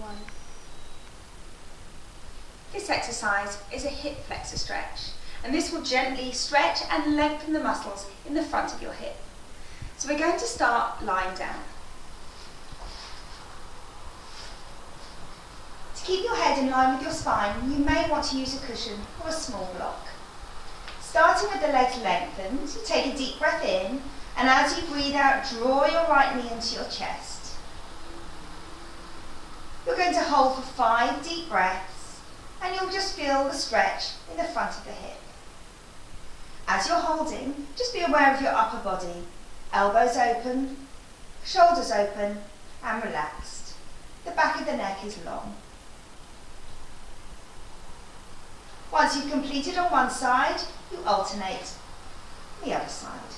One. This exercise is a hip flexor stretch and this will gently stretch and lengthen the muscles in the front of your hip. So we're going to start lying down. To keep your head in line with your spine, you may want to use a cushion or a small block. Starting with the legs lengthened, take a deep breath in and as you breathe out, draw your right knee into your chest. Going to hold for five deep breaths and you'll just feel the stretch in the front of the hip. As you're holding, just be aware of your upper body. Elbows open, shoulders open and relaxed. The back of the neck is long. Once you've completed on one side, you alternate the other side.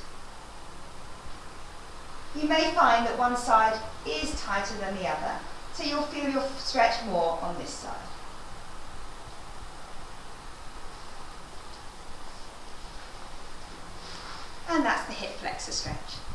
You may find that one side is tighter than the other, so you'll feel your stretch more on this side. And that's the hip flexor stretch.